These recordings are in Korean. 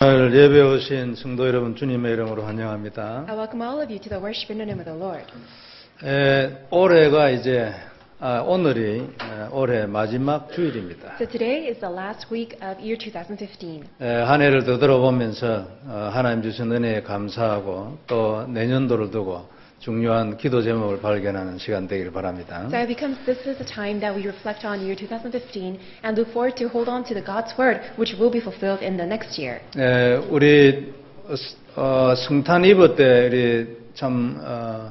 오늘 예배 오신 성도 여러분 주님의 이름으로 환영합니다. I welcome all of you to the worship in the name of the Lord. 에, 올해가 이제 아, 오늘이 에, 올해 마지막 주일입니다. So today is the last week of year 2015. 에, 한 해를 되돌아보면서 어, 하나님 주신 은혜에 감사하고 또 내년도를 두고 중요한 기도 제목을 발견하는 시간 되기를 바랍니다. So it becomes this is the time that we reflect on year 2015 and look forward to hold on to the God's word, which will be fulfilled in the next year. 에, 우리 어, 스- 어, 성탄 이브 때 우리 참 어,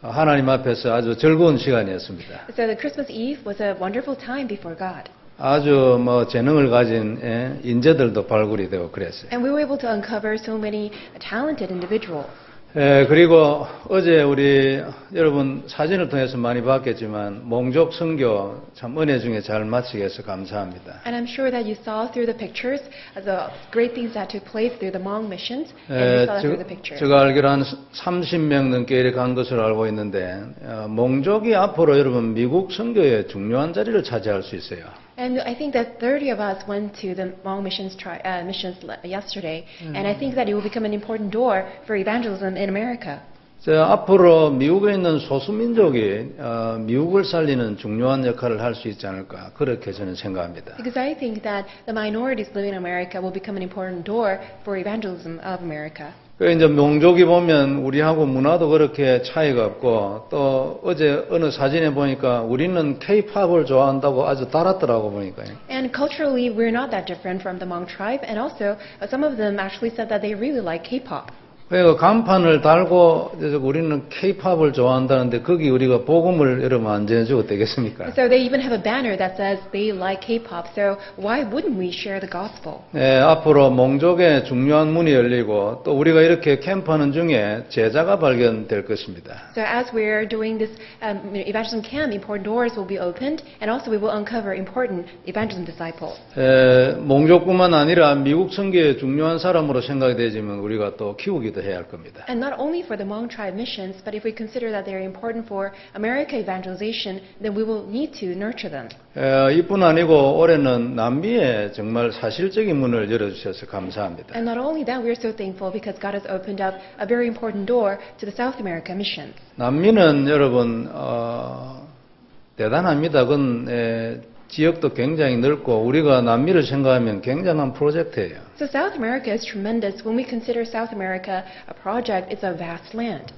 하나님 앞에서 아주 즐거운 시간이었습니다. So the Christmas Eve was a wonderful time before God. 아주 뭐 재능을 가진 예, 인재들도 발굴이 되고 그랬어요. And we were able to uncover so many talented individuals. 예, 그리고 어제 우리 여러분 사진을 통해서 많이 봤겠지만 몽족 선교 참 은혜 중에 잘 마치게 해서 감사합니다. And I'm sure that you saw through the pictures uh, the great things that took place through the Hmong missions. 예, that through the 저, pictures. 제가 알기로 한 30명 넘게 이렇게 간 것으로 알고 있는데 어, 몽족이 앞으로 여러분 미국 선교에 중요한 자리를 차지할 수 있어요. And I think that 30 of us went to the Hmong missions, tri- uh, missions le- yesterday, and I think that it will become an important door for evangelism in America. 저 앞으로 미국에 있는 소수민족이 어, 미국을 살리는 중요한 역할을 할 수 있지 않을까 그렇게 저는 생각합니다. Because I think that the minorities living in America will become an important door for evangelism of America. 그 이제 몽족이 보면 우리하고 문화도 그렇게 차이가 없고 또 어제 어느 사진에 보니까 우리는 K-팝을 좋아한다고 아주 달았더라고 보니까요. And culturally, we're not that different from the Hmong tribe, and also uh, some of them actually said that they really like K-pop. 그러니까 간판을 달고 우리는 K-팝을 좋아한다는데 거기 우리가 복음을 여러분 안 전해주고 되겠습니까? So they even have a banner that says they like K-pop. So why wouldn't we share the gospel? 네, 앞으로 몽족에 중요한 문이 열리고 또 우리가 이렇게 캠프하는 중에 제자가 발견될 것입니다. So as we're doing this um, evangelism camp, important doors will be opened, and also we will uncover important evangelism disciples. 에, 몽족뿐만 아니라 미국 선교의 중요한 사람으로 생각이 되지만 우리가 또 키우기도 해야 할 겁니다. And not only for the Hmong tribe missions, but if we consider that they're important for America evangelization, then we will need to nurture them. 에, 이뿐 아니고 올해는 남미에 정말 사실적인 문을 열어주셔서 감사합니다. And not only that, we're so thankful because God has opened up a very important door to the South America missions. 남미는 여러분 어, 대단합니다. 그건 에, 지역도 굉장히 넓고 우리가 남미를 생각하면 굉장한 프로젝트예요. So South America is tremendous. When we consider South America a project, it's a vast land.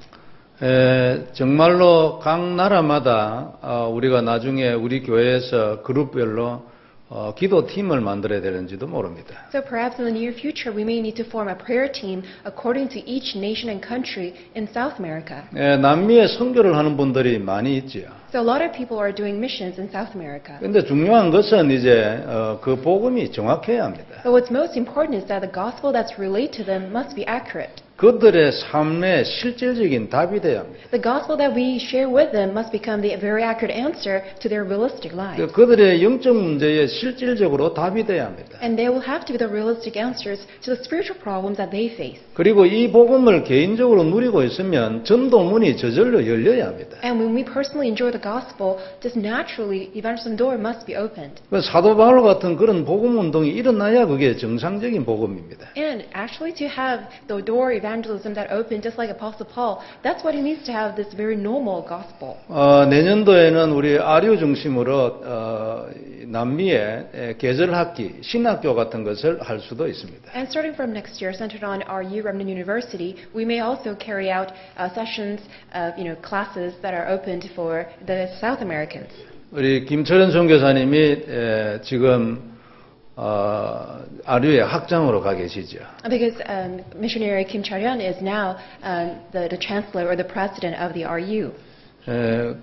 에, 정말로 각 나라마다 어, 우리가 나중에 우리 교회에서 그룹별로 어, 기도팀을 만들어야 되는지도 모릅니다. So perhaps in the near future, we may need to form a prayer team according to each nation and country in South America. 에, 남미에 선교를 하는 분들이 많이 있지요. So a lot of people are doing missions in South America. 근데 중요한 것은 이제 어, 그 복음이 정확해야 합니다. But what's most important is that the gospel that's relayed to them must be accurate. 그들의 삶에 실질적인 답이 돼야 합니다. The gospel that we share with them must become the very accurate answer to their realistic lives. 그들의 영적 문제에 실질적으로 답이 돼야 합니다. And they will have to be the realistic answers to the spiritual problems that they face. 그리고 이 복음을 개인적으로 누리고 있으면 전도문이 저절로 열려야 합니다. And when we personally enjoy the gospel, just naturally, evangelism door must be opened. 그 사도 바울 같은 그런 복음 운동이 일어나야 그게 정상적인 복음입니다. And actually, to have the door evangelism that opened, just like Apostle Paul, that's what he needs to have this very normal gospel. 어, 내년도에는 우리 아류 중심으로 어, 남미에 에, 계절학기, 신학교 같은 것을 할 수도 있습니다. And starting from next year, centered on our U Remnant University, we may also carry out uh, sessions of you know classes that are opened for the South Americans. 우리 김철현 선교사님이 에, 지금 어, 아류의 학장으로 가 계시죠. Because um, missionary Kim Charyon is now um, the, the chancellor or the president of the RU. 에,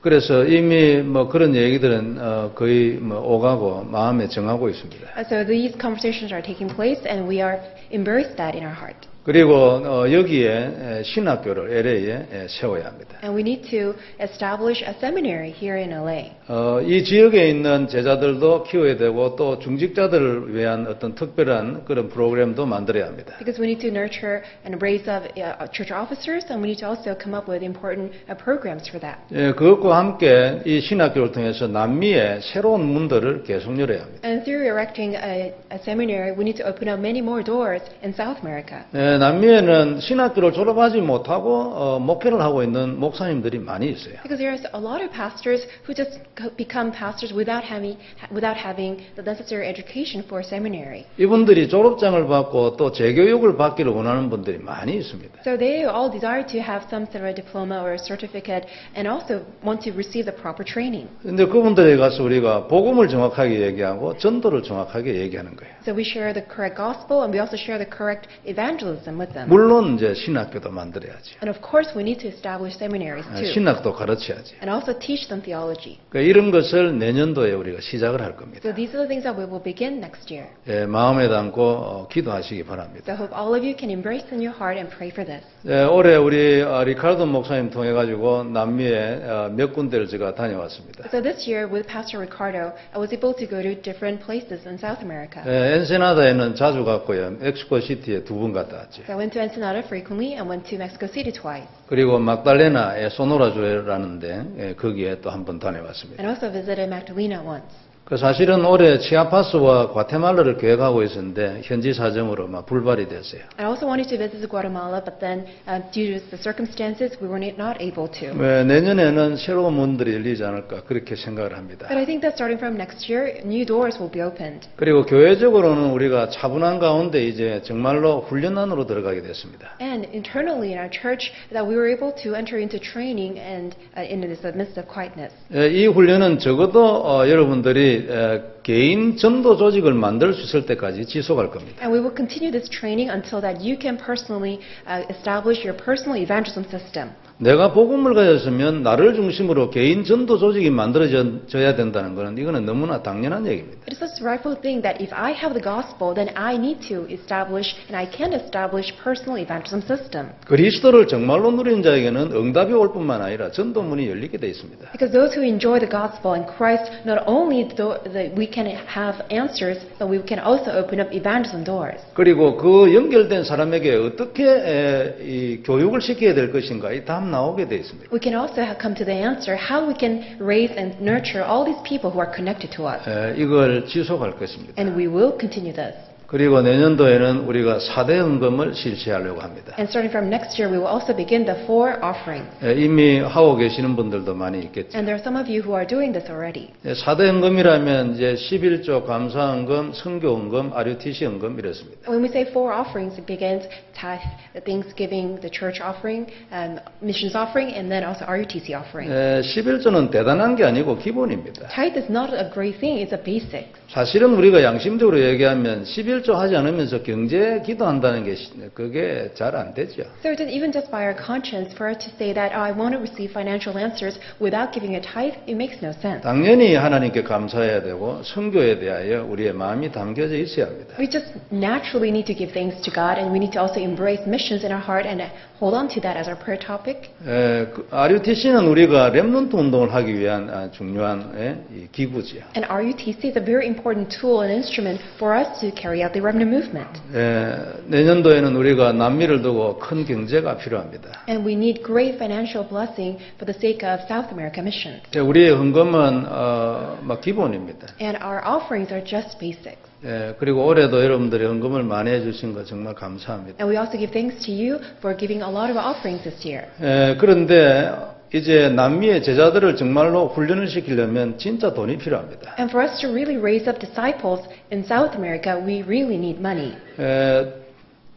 그래서 이미 뭐 그런 얘기들은 어, 거의 뭐 오가고 마음에 정하고 있습니다. Uh, So these conversations are taking place, and we are embraced that in our heart. 그리고 어, 여기에 에, 신학교를 LA에 에, 세워야 합니다. And we need to establish a seminary here in LA. 어, 이 지역에 있는 제자들도 키워야 되고 또 중직자들을 위한 어떤 특별한 그런 프로그램도 만들어야 합니다. Because we need to nurture and raise up uh, church officers, and we need to also come up with important uh, programs for that. 예, 그것과 함께 이 신학교를 통해서 남미에 새로운 문들을 계속 열어야 합니다. And through erecting a, a seminary, we need to open up many more doors in South America. 예, 남미에는 신학교를 졸업하지 못하고 어, 목회를 하고 있는 목사님들이 많이 있어요. Because there's a lot of pastors who just co- become pastors without having, without having the necessary education for seminary. 이분들이 졸업장을 받고 또 재교육을 받기를 원하는 분들이 많이 있습니다. So they all desire to have some sort of diploma or certificate and also want to receive the proper training. 근데 그분들에 가서 우리가 복음을 정확하게 얘기하고 전도를 정확하게 얘기하는 거예요. So we share the correct gospel and we also share the correct evangelism with them. 물론 이제 신학교도 만들어야지. And of course, we need to establish seminaries 아, too, 신학도 가르쳐야지. and also teach them theology. 그러니까 이런 것을 내년도에 우리가 시작을 할 겁니다. So these are the things that we will begin next year. 예, 마음에 담고 어, 기도하시기 바랍니다. So I hope all of you can embrace in your heart and pray for this. 예, 올해 우리 어, 리카르도 목사님 통해 가지고 남미에 어, 몇 군데를 제가 다녀왔습니다. So this year, with Pastor Ricardo, I was able to go to different places in South America. 예, 엔세나다에는 자주 갔고요. 멕시코 시티에 두 번 갔다 왔죠. So I went to Ensenada frequently and went to Mexico City twice, 그리고 막달레나의 소노라주라는데 예, 거기에 또 한 번 다녀왔습니다. and also visited Magdalena once. 그 사실은 올해 치아파스와 과테말라를 계획하고 있었는데 현지 사정으로 막 불발이 됐어요. I also wanted to visit Guatemala, but then uh, due to the circumstances, we were not able to. 예, 내년에는 새로운 문들이 열리지 않을까 그렇게 생각을 합니다. But I think that starting from next year, new doors will be opened. 그리고 교회적으로는 우리가 차분한 가운데 이제 정말로 훈련 안으로 들어가게 됐습니다. And internally in our church, that we were able to enter into training and uh, in this midst of quietness. 예, 이 훈련은 적어도 어, 여러분들이 에, 개인 전도 조직을 만들 수 있을 때까지 지속할 겁니다. And we will continue this training until that you can personally uh, establish your personal evangelism system. 내가 복음을 가졌으면 나를 중심으로 개인 전도 조직이 만들어져야 된다는 것은 이거는 너무나 당연한 얘기입니다. It is a rightful thing that if I have the gospel, then I need to establish and I can establish personal evangelism system. 그리스도를 정말로 누리는 자에게는 응답이 올 뿐만 아니라 전도문이 열리게 돼 있습니다. Because those who enjoy the gospel in Christ, not only do, that we can have answers, but we can also open up evangelism doors. 그리고 그 연결된 사람에게 어떻게 에, 이 교육을 시켜야 될 것인가 이답 나오게 돼 있습니다. We can also come to the answer how we can raise and nurture all these people who are connected to us. 에, 이걸 지속할 것입니다. And we will continue this. 그리고 내년도에는 우리가 4대 헌금을 실시하려고 합니다. And starting from next year, we will also begin the four offerings. 에, 이미 하고 계시는 분들도 많이 있겠죠. And there are some of you who are doing this already. 예, 4대 헌금이라면 이제 11조 감사 헌금, 선교 헌금, RUTC 헌금 이렇습니다. When we say four offerings, it begins tithe, Thanksgiving, the church offering, um, missions offering, and then also RUTC offering. 에, 11조는 대단한 게 아니고 기본입니다. Tithe is not a great thing, it's a basic. 사실은 우리가 양심적으로 얘기하면 11조 하지 않으면서 경제 기도한다는 게 시- 그게 잘 안 되죠. So it is even just by our conscience for us to say that, oh, I want to receive financial answers without giving a tithe, it makes no sense. 당연히 하나님께 감사해야 되고 선교에 대하여 우리의 마음이 담겨져 있어야 합니다. We just naturally need to give thanks to God, and we need to also embrace missions in our heart and hold on to that as our prayer topic. 에, 그 RUTC는 우리가 렘넌트 운동을 하기 위한 아, 중요한 에, 이 기구지요. And RUTC is a very important tool and instrument for us to carry out the remnant movement. 에, 내년도에는 우리가 남미를 두고 큰 경제가 필요합니다. And we need great financial blessing for the sake of South America missions. 에, 우리의 헌금은 어, 막 기본입니다. And our offerings are just basics. 에, 그리고 올해도 여러분들이 헌금을 많이 해주신 거 정말 감사합니다. And we also give thanks to you for giving a lot of offerings this year. 에, 그런데 이제 남미의 제자들을 정말로 훈련을 시키려면 진짜 돈이 필요합니다. And for us to really raise up disciples in South America, we really need money. 에,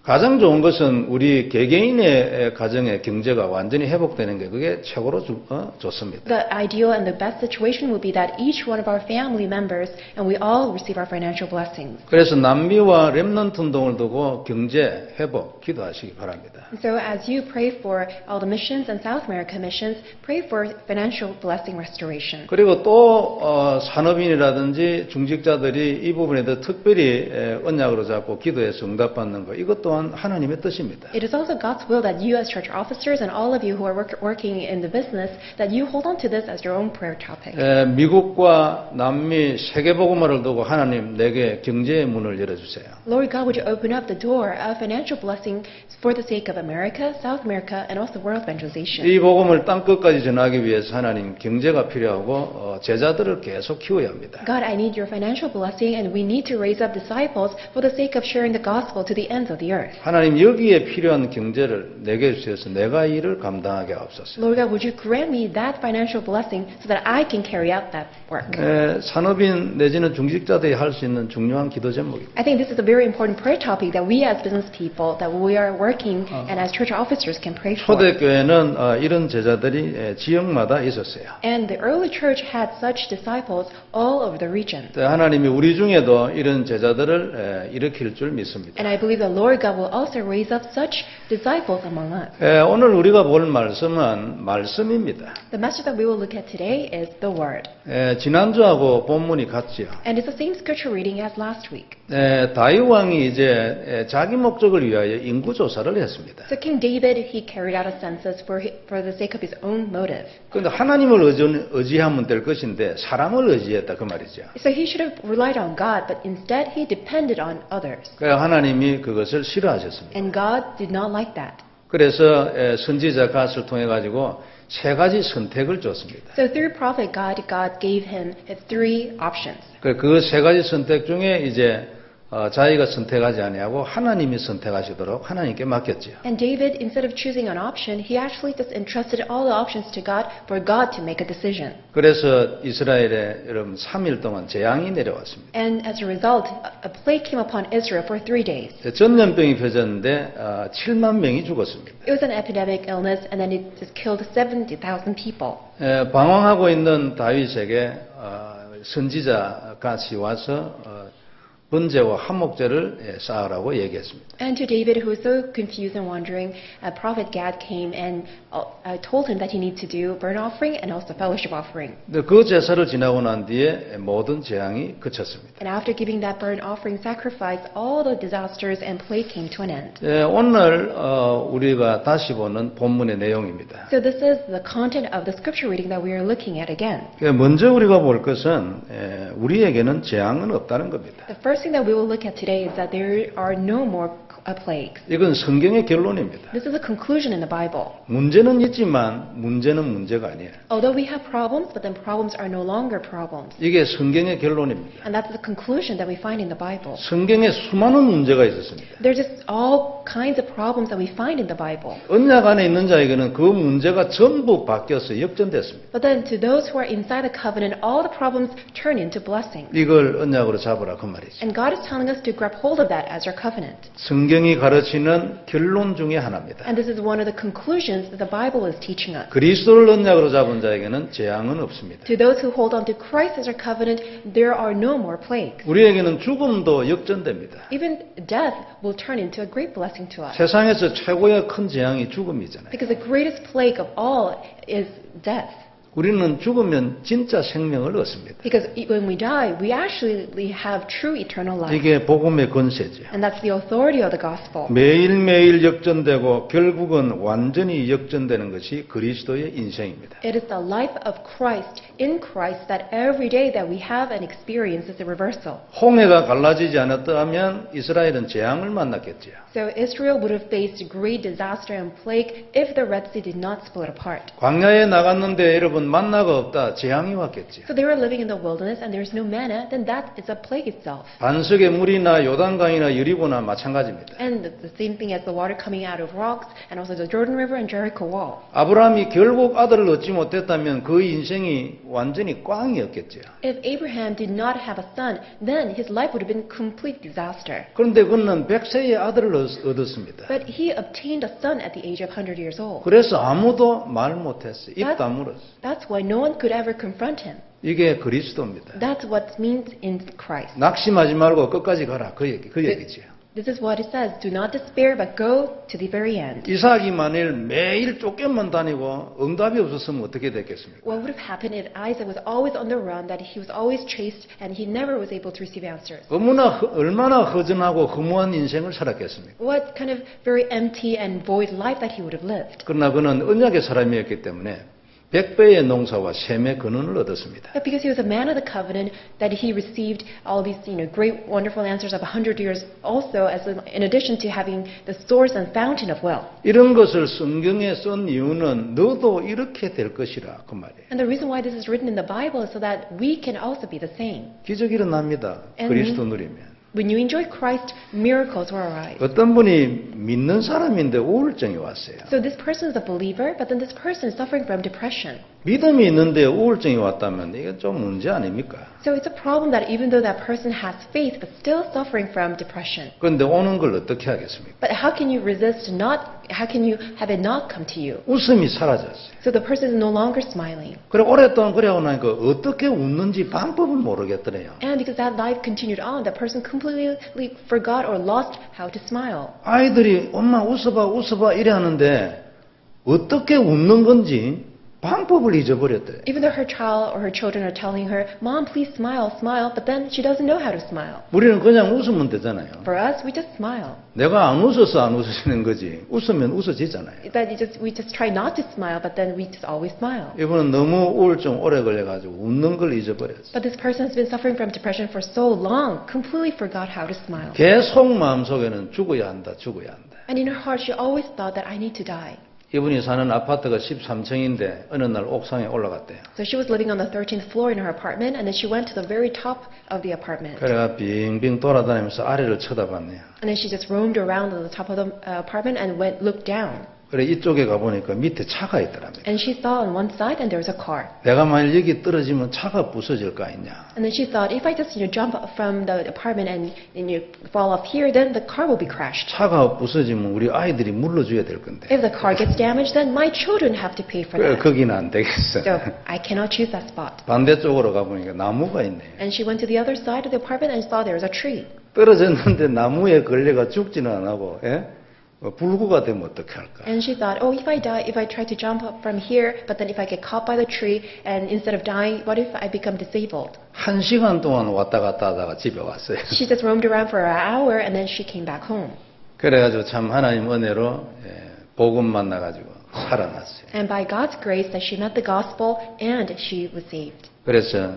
가장 좋은 것은 우리 개개인의 가정의 경제가 완전히 회복되는 게 그게 최고로 주- 어, 좋습니다. The ideal and the best situation would be that each one of our family members and we all receive our financial blessings. 그래서 남미와 렘넌트 운동을 두고 경제 회복 기도하시기 바랍니다. So as you pray for all the missions and South America missions, pray for financial blessing restoration. 그리고 또 어, 산업인이라든지 중직자들이 이 부분에 대해 특별히 에, 언약으로 잡고 기도해서 응답받는 거 이것 또한 또한 하나님의 뜻입니다. It is also God's will that you as church officers and all of you who are work, working in the business, that you hold on to this as your own prayer topic. 에, 미국과 남미 세계 복음화를 두고 하나님 내게 경제의 문을 열어 주세요. Lord God, would you open up the door of financial blessing for the sake of America, South America, and also world evangelization? 이 복음을 땅 끝까지 전하기 위해서 하나님 경제가 필요하고 어, 제자들을 계속 키워야 합니다. God, I need your financial blessing, and we need to raise up disciples for the sake of sharing the gospel to the ends of the earth. 하나님 여기에 필요한 경제를 내게 주셔서 내가 이 일을 감당하게 하옵소서. Lord God, would you grant me that financial blessing so that I can carry out that work? 에, 산업인 내지는 중직자들이 할 수 있는 중요한 기도 제목입니다. I think this is a very important prayer topic that we as business people, that we are working and as church officers can pray for. 초대교회는 어, 이런 제자들이 에, 지역마다 있었어요. And the early church had such disciples all over the region. 또 하나님이 우리 중에도 이런 제자들을 에, 일으킬 줄 믿습니다. And I believe the Lord God will also raise up such disciples among us. 에, 오늘 우리가 볼 말씀은 말씀입니다. The message that we will look at today is the Word. 에, 지난주하고 본문이 같지요. And it's the same scripture reading as last week. 에, 다윗 왕이 이제 에, 자기 목적을 위하여 인구 조사를 했습니다. So King David, he carried out a census for, for the sake of his own motive. 그런데 하나님을 의존, 의지하면 될 것인데 사람을 의지했다 그 말이죠. So he should have relied on God, but instead he depended on others. 그래서 하나님이 그것을 싫어하셨습니다. And God did not like that. 그래서 에, 선지자 갓을 통해 가지고 세 가지 선택을 줬습니다. So through prophet God, God gave him his three options. 그세 가지 선택 중에 이제 어, 자기가 선택하지 아니하고 하나님이 선택하시도록 하나님께 맡겼지요. And David, instead of choosing an option, he actually just entrusted all the options to God for God to make a decision. 그래서 이스라엘에 여러분 3일 동안 재앙이 내려왔습니다. And as a result, a plague came upon Israel for three days. 전염병이 펴졌는데 어, 7만 명이 죽었습니다. It was an epidemic illness, and then it just killed 70,000 people. 에, 방황하고 있는 다윗에게 어, 선지자 같이 와서 어, 번제와 한목제를 예, 쌓으라고 얘기했습니다. And to David, who was so confused and wondering, uh, prophet Gad came and uh, uh, told him that he needed to do burnt offering and also fellowship offering. 그 제사를 지나고 난 뒤에 모든 재앙이 그쳤습니다. And after giving that burnt offering sacrifice, all the disasters and plague came to an end. 예, 오늘 어, 우리가 다시 보는 본문의 내용입니다. So this is the content of the scripture reading that we are looking at again. 예, 먼저 우리가 볼 것은 예, 우리에게는 재앙은 없다는 겁니다. The first thing that we will look at today is that there are no more uh, plagues. 이건 성경의 결론입니다. This is a conclusion in the Bible. 문제는 있지만 문제는 문제가 아니에요. Although we have problems, but then problems are no longer problems. 이게 성경의 결론입니다. And that's the conclusion that we find in the Bible. 성경에 수많은 문제가 있었습니다. There's just all kinds of problems that we find in the Bible. 언약 안에 있는 자에게는 그 문제가 전부 바뀌어서 역전됐습니다. But then to those who are inside the covenant, all the problems turn into blessings. 이걸 언약으로 잡으라 그 말이죠. And God is telling us to grab hold of that as our covenant. 성경이 가르치는 결론 중에 하나입니다. And this is one of the conclusions that the Bible is teaching us. 그리스도를 언약으로 잡은 자에게는 재앙은 없습니다. To those who hold on to Christ as our covenant, there are no more plagues. 우리에게는 죽음도 역전됩니다. Even death will turn into a great blessing to us. 세상에서 최고의 큰 재앙이 죽음이잖아요. Because the greatest plague of all is death. 우리는 죽으면 진짜 생명을 얻습니다. Because e- when we die, we actually have true eternal life. 이게 복음의 권세죠. And that's the authority of the gospel. 매일매일 역전되고 결국은 완전히 역전되는 것이 그리스도의 인생입니다. It is the life of Christ in Christ that every day that we have and experience is a reversal. 홍해가 갈라지지 않았다면 이스라엘은 재앙을 만났겠지요. So Israel would have faced great disaster and plague if the Red Sea did not split apart. 광야에 나갔는데 여러분 만나가 없다. 재앙이 왔겠지요. So they were living in the wilderness and there's no manna, then that is a plague itself. 반석의 물이나 요단강이나 여리고나 마찬가지입니다. And the, the same thing as the water coming out of rocks and also the Jordan River and Jericho wall. 아브라함이 결국 아들을 얻지 못했다면 그 인생이 완전히 꽝이었겠지요. If Abraham did not have a son, then his life would have been complete disaster. 그런데 그는 100세에 아들을 얻- 얻었습니다. But he obtained a son at the age of 100 years old. 그래서 아무도 말 못했어요. 입 다물었어요. That's why no one could ever confront him. 이게 그리스도입니다. That's what it means in Christ. 낙심하지 말고 끝까지 가라. 그 얘기, 그 얘기지요. This is what it says Do not despair, but go to the very end. 이삭이 만일 매일 쫓겨만 다니고 응답이 없었으면 어떻게 됐겠습니까? What would have happened if Isaac was always on the run, that he was always chased, and he never was able to receive answers? 얼마나, 허- 얼마나 허전하고 허무한 인생을 살았겠습니까? What kind of very empty and void life that he would have lived? 그러나 그는 언약의 사람이었기 때문에 백배의 농사와 셈의 근원을 얻었습니다. But because he was a man of the covenant, that he received all these, you know, great, wonderful answers of a hundred years, also as a, in addition to having the source and fountain of wealth. 이런 것을 성경에 쓴 이유는 너도 이렇게 될 것이라 그 말이에요. And the reason why this is written in the Bible is so that we can also be the same. 기적이 일어납니다. And 그리스도 누리면. When you enjoy Christ, miracles will arise. 어떤 분이 믿는 사람인데 우울증이 왔어요. So this person is a believer, but then this person is suffering from depression. 믿음이 있는데 우울증이 왔다면 이게 좀 문제 아닙니까? So it's a problem that even though that person has faith, but still suffering from depression. 그런데 오는 걸 어떻게 하겠습니까? But how can you resist not, how can you have it not come to you? 웃음이 사라졌어요. So the person is no longer smiling. 그래 오랫동안 그래고 나니까 어떻게 웃는지 방법을 모르겠더래요. And because that life continued on, that person completely forgot or lost how to smile. 아이들이 엄마 웃어봐 웃어봐 이래 하는데 어떻게 웃는 건지 방법을 잊어버렸대. Even though her child or her children are telling her, Mom, please smile, smile, but then she doesn't know how to smile. 우리는 그냥 웃으면 되잖아요. For us, we just smile. 내가 안 웃어서 안 웃어지는 거지. 웃으면 웃어지잖아요. That you just, we just try not to smile, but then we just always smile. 이분은 너무 우울증 오래 걸려가지고 웃는 걸 잊어버렸어. But this person has been suffering from depression for so long, completely forgot how to smile. 계속 마음속에는 죽어야 한다, 죽어야 한다. And in her heart, she always thought that I need to die. 이분이 사는 아파트가 13층인데 어느 날 옥상에 올라갔대요. So she was living on the 13th floor in her apartment, and then she went to the very top of the apartment. 그래가 빙빙 돌아다니면서 아래를 쳐다봤네요. And then she just roamed around on the top of the uh, apartment and went looked down. 그래 이쪽에 가 보니까 밑에 차가 있더랍니다. And she saw on one side, and there was a car. 내가 만일 여기 떨어지면 차가 부서질 거 아니냐. And then she thought, if I just you know jump from the apartment and, and you fall off here, then the car will be crashed. 차가 부서지면 우리 아이들이 물러줘야 될 건데. If the car gets damaged, then my children have to pay for that. 거기는 안 되겠어. So I cannot choose that spot. 반대쪽으로 가 보니까 나무가 있네요. And she went to the other side of the apartment and saw there was a tree. 떨어졌는데 나무에 걸려가 죽지는 안 하고 예? 어, 불구가 되면 어떻게 할까? And she thought, oh, if I die, if I try to jump up from here, but then if I get caught by the tree, and instead of dying, what if I become disabled? 한 시간 동안 왔다 갔다 하다가 집에 왔어요. She just roamed around for an hour, and then she came back home. 그래가지고 참 하나님 은혜로 예, 복음 만나가지고 살아났어요. And by God's grace, that she met the gospel, and she was saved. 그래서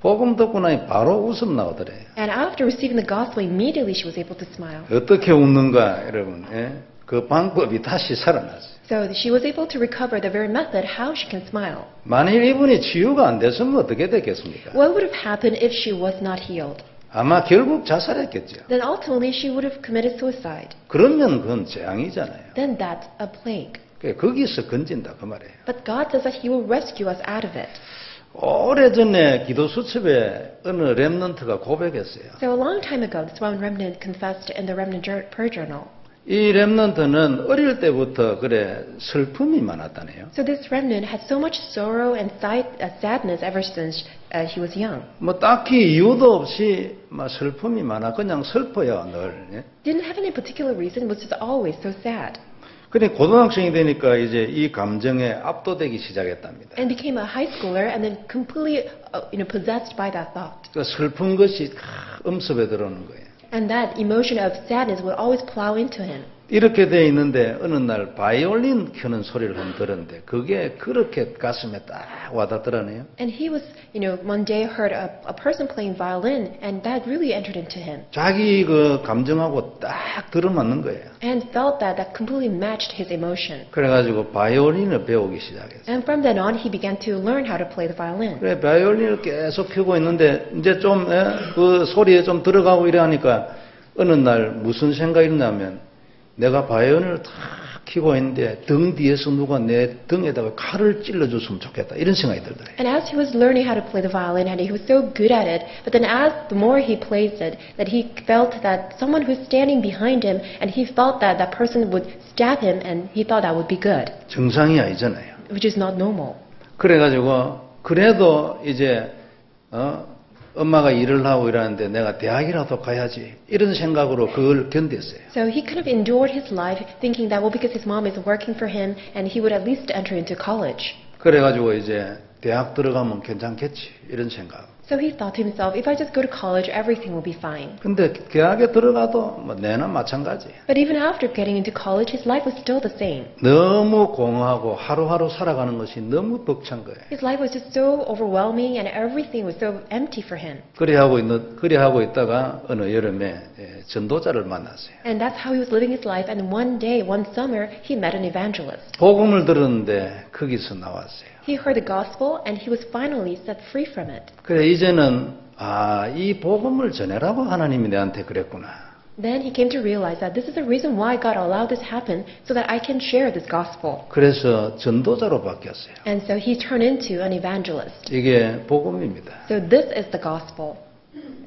복음 듣고 나니 바로 웃음 나오더래요. And after receiving the gospel, immediately she was able to smile. 어떻게 웃는가 여러분 예? 그 방법이 다시 살아났어요. So she was able to recover the very method how she can smile. 만일 이분이 치유가 안 됐으면 어떻게 됐겠습니까? What would have happened if she was not healed? 아마 결국 자살했겠죠. Then ultimately she would have committed suicide. 그러면 그건 재앙이잖아요. Then that's a plague. 그러니까 거기서 건진다 그 말이에요. But God says that He will rescue us out of it. 오래전에 기도 수첩에 어느 랩런트가 고백했어요. So a long time ago, this one remnant confessed in the Remnant Prayer Journal. 이 랩런트는 어릴 때부터 그래 슬픔이 많았다네요. So this remnant had so much sorrow and uh, sadness ever since uh, he was young. 뭐 딱히 이유도 없이 막 슬픔이 많아 그냥 슬퍼요 늘. 예? Didn't have any particular reason, was just always so sad. 그래 고등학생이 되니까 이제 이 감정에 압도되기 시작했답니다. And became a high schooler and then completely uh, you know, possessed by that thought. 그 슬픈 것이 다 음습에 들어오는 거예요. And that emotion of sadness would always plow into him. 이렇게 돼 있는데 어느 날 바이올린 켜는 소리를 한번 들었는데 그게 그렇게 가슴에 딱 와닿더라네요. And he was, you know, one day heard a, a person playing violin, and that really entered into him. 자기 그 감정하고 딱 들어맞는 거예요. And felt that that completely matched his emotion. 그래가지고 바이올린을 배우기 시작했어요. And from then on, he began to learn how to play the violin. 그래 바이올린을 계속 켜고 있는데 이제 좀 그 소리에 좀 들어가고 이러니까 어느 날 무슨 생각이 있냐면 내가 바이올린을 탁 켜고 있는데 등 뒤에서 누가 내 등에다가 칼을 찔러줬으면 좋겠다 이런 생각이 들더래요. And as he was learning how to play the violin, and he was so good at it, but then as the more he plays it, that he felt that someone who's standing behind him, and he felt that that person would stab him, and he thought that would be good, 정상이 아니잖아요. which is not normal. 그래가지고 그래도 이제 어, 엄마가 일을 하고 일하는데 내가 대학이라도 가야지 이런 생각으로 그걸 견뎠어요. So he kind of endured his life thinking that, well, because his mom is working for him and he would at least enter into college. 그래가지고 이제 대학 들어가면 괜찮겠지 이런 생각. So he thought to himself, if I just go to college, everything will be fine. 근데 대학에 들어가도 뭐 내나 마찬가지. But even after getting into college, his life was still the same. 너무 공허하고 하루하루 살아가는 것이 너무 벅찬 거예요. His life was just so overwhelming and everything was so empty for him. 그래 하고 있는 그래 하고 있다가 어느 여름에 예, 전도자를 만났어요. And that's how he was living his life. And one day, one summer, he met an evangelist. 복음을 들었는데 거기서 나왔어요. He heard the gospel and he was finally set free from it. 그래 이제는 아 이 복음을 전해라고 하나님이 내한테 그랬구나. Then he came to realize that this is the reason why God allowed this happen so that I can share this gospel. 그래서 전도자로 바뀌었어요. And so he turned into an evangelist. 이게 복음입니다. So this is the gospel.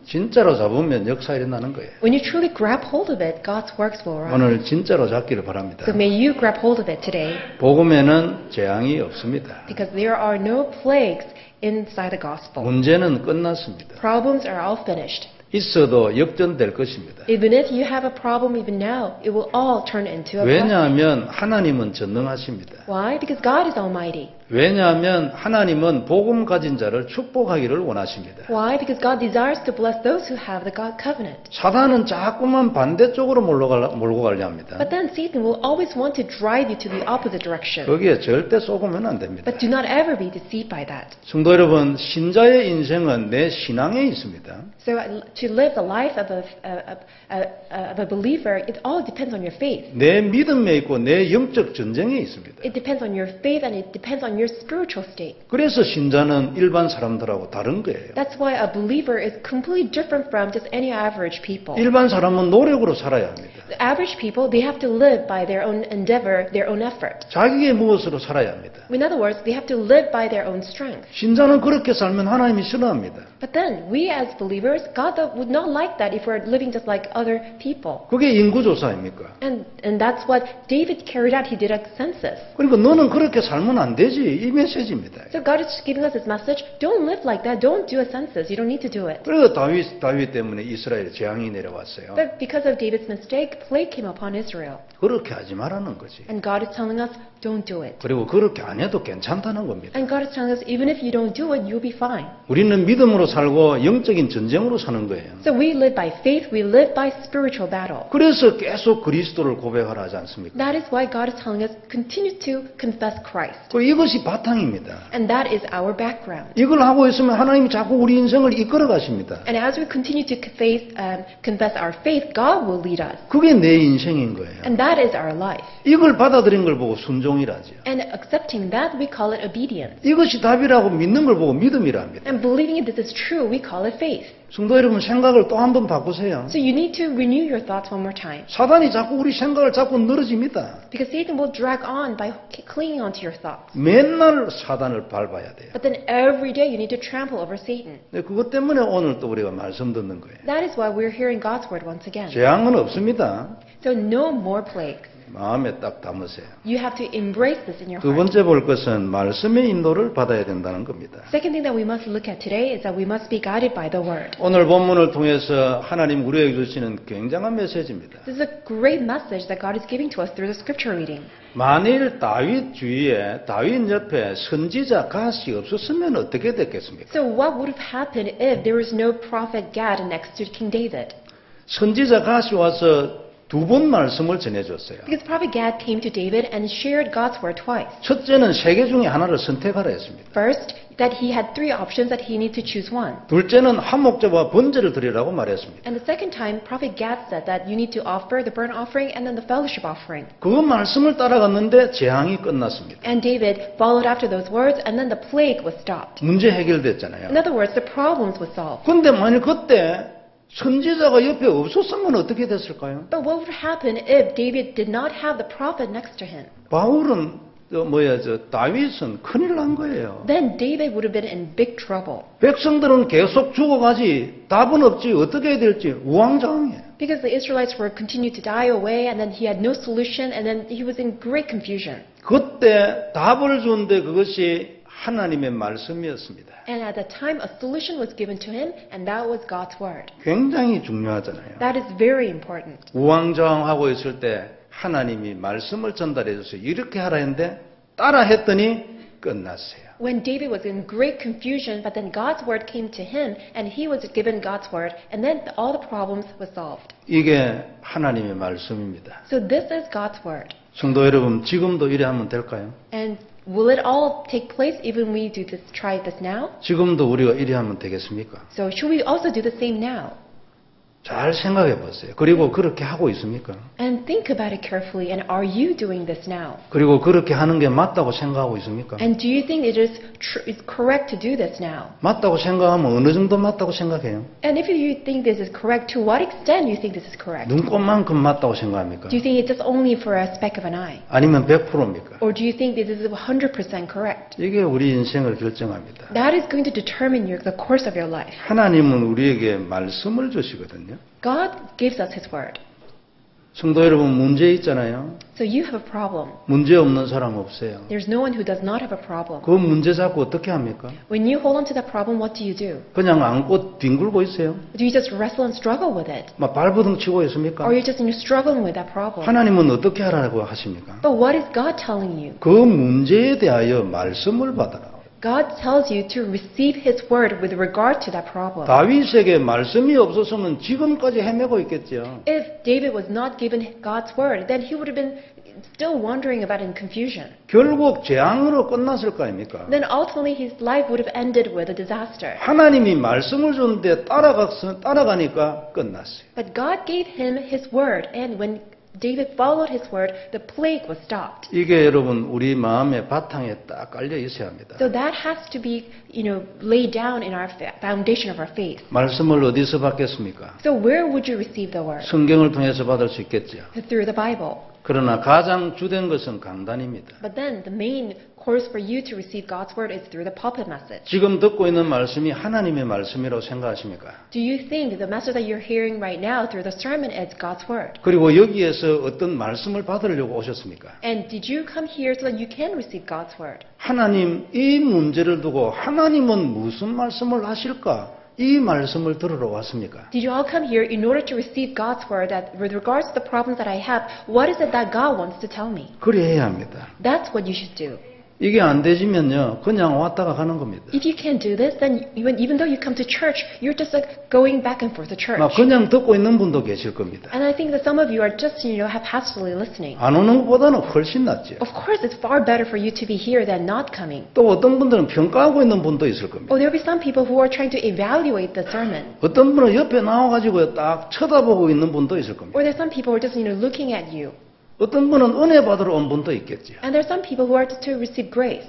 진짜로 잡으면 역사 일어나는 거예요. When you truly grab hold of it, God's works will arise. 오늘 진짜로 잡기를 바랍니다. So may you grab hold of it today 복음에는 재앙이 없습니다. because there are no plagues inside the gospel. 문제는 끝났습니다. Problems are all finished. 있어도 역전될 것입니다. Even if you have a problem even now, it will all turn into a. 왜냐하면 하나님은 전능하십니다. Why? Because God is almighty. 왜냐하면 하나님은 복음 가진 자를 축복하기를 원하십니다. Why? Because God desires to bless those who have the God covenant. 사단은 자꾸만 반대쪽으로 몰고, 가려 합니다. But then Satan will always want to drive you to the opposite direction. 거기에 절대 속으면 안 됩니다. But do not ever be deceived by that. 성도 여러분, 신자의 인생은 내 신앙에 있습니다. So uh, to live the life of a, uh, uh, of a believer, it all depends on your faith. 내 믿음에 있고 내 영적 전쟁에 있습니다. It depends on your faith and it depends on your spiritual state. 그래서 신자는 일반 사람들하고 다른 거예요. That's why a believer is completely different from just any average people. 일반 사람은 노력으로 살아야 합니다. The average people, they have to live by their own endeavor, their own effort. 자기의 무엇으로 살아야 합니다. In other words, they have to live by their own strength. 신자는 그렇게 살면 하나님이 싫어합니다. But then, we as believers, God would not like that if we're living just like other people. 그게 인구조사입니까? And, and that's what David carried out. He did a census. 그러니까 너는 그렇게 살면 안 되지. 이 메시지입니다. So God is giving us this message don't live like that. Don't do a census. You don't need to do it. 그래서 다윗, 다윗 때문에 이스라엘에 재앙이 내려왔어요. But because of David's mistake, plague came upon Israel. 그렇게 하지 말라는 거지. And God is telling us, don't do it. 그리고 그렇게 안 해도 괜찮다는 겁니다. And God is telling us, even if you don't do it, you'll be fine. 우리는 믿음으로 살고 영적인 전쟁으로 사는 거예요. So we live by faith, we live by spiritual battle. 그래서 계속 그리스도를 고백하라 하지 않습니까? That is why God is telling us, continue to confess Christ. 그 이것이 바탕입니다. And that is our background. 이걸 하고 있으면 하나님이 자꾸 우리 인생을 이끌어 가십니다. And as we continue to confess, um, confess our faith, God will lead us. 그게 내 인생인 거예요. And that is our life. 이걸 받아들인 걸 보고 순종이라죠. And accepting that, we call it obedience. 이것이 답이라고 믿는 걸 보고 믿음이라 합니다. And believing this is true, we call it faith. 성도 여러분 생각을 또 한 번 바꾸세요. So you need to renew your thoughts one more time. 사단이 자꾸 우리 생각을 자꾸 늘어집니다. Because Satan will drag on by clinging onto your thoughts. 맨날 사단을 밟아야 돼요. But then every day you need to trample over Satan. 네, 그것 때문에 오늘 또 우리가 말씀 듣는 거예요. That is why we're hearing God's word once again. 재앙은 없습니다. So no more plagues. 마음에 딱 담으세요. You have to embrace this in your 두 heart. 번째 볼 것은 말씀의 인도를 받아야 된다는 겁니다. Second thing that we must look at today is that we must be guided by the word. 오늘 본문을 통해서 하나님 우리에게 주시는 굉장한 메시지입니다. This is a great message that God is giving to us through the scripture reading. 만일 다윗 주위에 다윗 옆에 선지자 갓이 없었으면 어떻게 됐겠습니까? So what would have happened if there was no prophet Gad next to King David? 선지자 갓이 와서 두 번 말씀을 전해줬어요. Because prophet Gad came to David and shared God's word twice. 첫째는 세 개 중에 하나를 선택하라 했습니다. First, that he had three options that he needed to choose one. 둘째는 한목제와 번제를 드리라고 말했습니다. And the second time, prophet Gad said that you need to offer the burnt offering and then the fellowship offering. 그 말씀을 따라갔는데 재앙이 끝났습니다. And David followed after those words and then the plague was stopped. 문제 해결됐잖아요. In other words, the problems were solved. 근데 만일 그때 선지자가 옆에 없었으면 어떻게 됐을까요? But what would happen if David did not have the prophet next to him? 바울은 저 뭐야 저 다윗은 큰일 난 거예요. Then David would have been in big trouble. 백성들은 계속 죽어가지 답은 없지 어떻게 해야 될지 우왕좌왕해. Because the Israelites were continued to die away and then he had no solution and then he was in great confusion. 그때 답을 주는데 그것이 하나님의 말씀이었습니다. And at the time, a solution was given to him, and that was God's word. 굉장히 중요하잖아요. That is very important. 우왕좌왕하고 있을 때 하나님이 말씀을 전달해 줬어요. 이렇게 하라 했는데 따라 했더니 끝났어요. When David was in great confusion, but then God's word came to him, and he was given God's word, and then all the problems were solved. 이게 하나님의 말씀입니다. So this is God's word. 성도 여러분, 지금도 이래 하면 될까요? And will it all take place even we do this, try this now? 지금도 우리가 이래 하면 되겠습니까? So should we also do the same now? 잘 생각해 보세요. 그리고 그렇게 하고 있습니까? And think about it carefully. And are you doing this now? 그리고 그렇게 하는 게 맞다고 생각하고 있습니까? And do you think it is tr- is correct to do this now? 맞다고 생각하면 어느 정도 맞다고 생각해요? And if you think this is correct, to what extent do you think this is correct? 눈꼽만큼 맞다고 생각합니까? Do you think it's just only for a speck of an eye? 아니면 100%입니까? Or do you think this is 100% correct? 이게 우리 인생을 결정합니다. That is going to determine your, the course of your life. 하나님은 우리에게 말씀을 주시거든요. God gives us His word. 성도 여러분 문제 있잖아요. So you have a problem. 문제 없는 사람 없어요. There's no one who does not have a problem. 그 문제 잡고 어떻게 합니까? When you hold on to that problem, what do you do? 그냥 안고 뒹굴고 있어요. Do you just wrestle and struggle with it? 막 발버둥 치고 있습니까? Or you're just struggling with that problem? 하나님은 어떻게 하라고 하십니까? But what is God telling you? 그 문제에 대하여 말씀을 받아라. God tells you to receive His word with regard to that problem. 다윗에게 말씀이 없었으면 지금까지 헤매고 있겠죠. If David was not given God's word, then he would have been still wandering about in confusion. 결국 재앙으로 끝났을 거 아닙니까? Then ultimately his life would have ended with a disaster. 하나님이 말씀을 줬는데 따라가서 따라가니까 끝났어요. But God gave him His word, and when David followed His word, the plague was stopped. 이게 여러분 우리 마음의 바탕에 딱 깔려 있어야 합니다. So that has to be, you know, laid down in our fa- foundation of our faith. 말씀을 어디서 받겠습니까? So where would you receive the word? 성경을 통해서 받을 수 있겠죠. Through the Bible. 그러나 가장 주된 것은 강단입니다. But then the main course for you to receive God's word is through the pulpit message. 지금 듣고 있는 말씀이 하나님의 말씀이라고 생각하십니까? Do you think the message that you're hearing right now through the sermon is God's word? 그리고 여기에서 어떤 말씀을 받으려고 오셨습니까? And did you come here so that you can receive God's word? 하나님 이 문제를 두고 하나님은 무슨 말씀을 하실까? 이 말씀을 들으러 왔습니까? Did you all come here in order to receive God's word that with regards to the problems that I have, what is it that God wants to tell me? 그래 해야 합니다. That's what you should do. 이게 안 되지면요, 그냥 왔다가 가는 겁니다. If you can't do this, then even, even though you come to church, you're just like going back and forth to church. 막 그냥 듣고 있는 분도 계실 겁니다. And I think that some of you are just, you know, haphazardly listening. 안 오는 것보다는 훨씬 낫죠. Of course, it's far better for you to be here than not coming. 또 어떤 분들은 평가하고 있는 분도 있을 겁니다. Or there'll be some people who are trying to evaluate the sermon. 어떤 분은 옆에 나와가지고 딱 쳐다보고 있는 분도 있을 겁니다. Or there's some people who are just, you know, looking at you. 어떤 분은 은혜 받으러 온 분도 있겠죠. And there's some people who are to receive grace.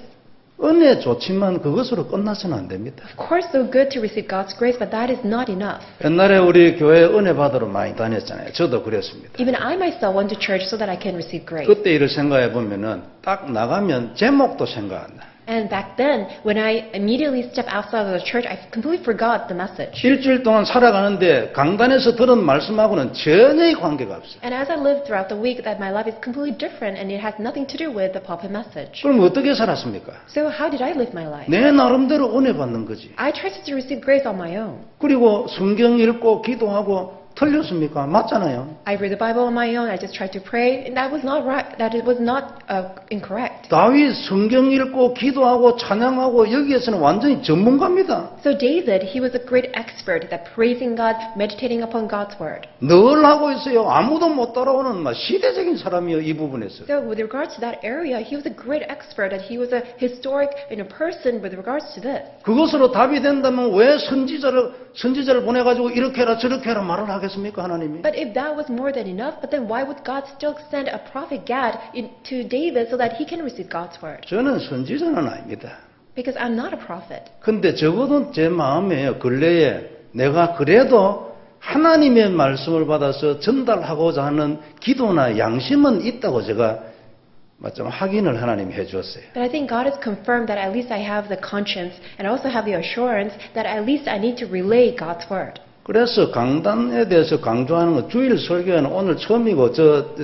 은혜 좋지만 그것으로 끝나서는 안 됩니다. Of course, so good to receive God's grace, but that is not enough. 옛날에 우리 교회 은혜 받으러 많이 다녔잖아요. 저도 그랬습니다. Even I myself went to church so that I can receive grace. 그때 일을 생각해 보면은 딱 나가면 제목도 생각 안 나. And back then, when I immediately stepped outside of the church, I completely forgot the message. 일주일 동안 살아가는데 강단에서 들은 말씀하고는 전혀 관계가 없어요. And as I lived throughout the week, that my life is completely different and it has nothing to do with the pulpit message. 그럼 어떻게 살았습니까? So how did I live my life? 내 나름대로 은혜 받는 거지. I tried to receive grace on my own. 그리고 성경 읽고 기도하고 틀렸습니까? 맞잖아요. I read the Bible on my own. I just tried to pray, and that was not right. That it was not uh, incorrect. 다윗 성경 읽고 기도하고 찬양하고 여기에서는 완전히 전문가입니다. So David, he was a great expert at praising God, meditating upon God's word. 늘 하고 있어요. 아무도 못 따라오는 막 시대적인 사람이요 이 부분에서. So with regards to that area, he was a great expert. That he was a historic you know, person with regards to this. 그것으로 답이 된다면 왜 선지자를 선지자를 보내가지고 이렇게 해라 저렇게 해라 말을 하겠 습니까 하나님이? But if that was more than enough, but then why would God still send a prophet Gad to David so that he can receive God's word? 저는 선지자는 아닙니다. Because I'm not a prophet. 근데 적어도 제 마음에 근래에 내가 그래도 하나님의 말씀을 받아서 전달하고자 하는 기도나 양심은 있다고 제가 좀 확인을 하나님이 해주었어요. But I think God has confirmed that at least I have the conscience and I also have the assurance that at least I need to relay God's word. 그래서 강단에 대해서 강조하는 거 주일 설교는 오늘 처음이고 저